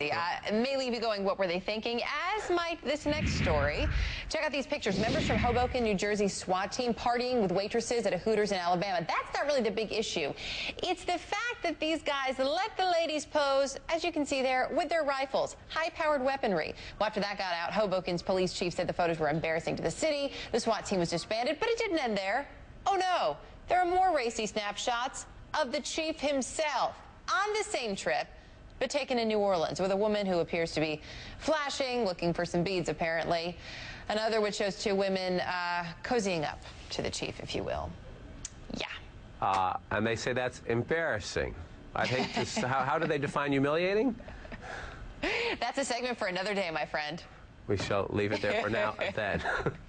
Uh, may leave you going, what were they thinking? As might this next story. Check out these pictures. Members from Hoboken, New Jersey SWAT team partying with waitresses at a Hooters in Alabama. That's not really the big issue. It's the fact that these guys let the ladies pose, as you can see there, with their rifles, high-powered weaponry. Well, after that got out, Hoboken's police chief said the photos were embarrassing to the city. The SWAT team was disbanded, but it didn't end there. Oh no, there are more racy snapshots of the chief himself on the same trip but taken in New Orleans with a woman who appears to be flashing, looking for some beads, apparently. Another which shows two women uh, cozying up to the chief, if you will. Yeah. Uh, and they say that's embarrassing. I hate to. how, how do they define humiliating? That's a segment for another day, my friend. We shall leave it there for now, then.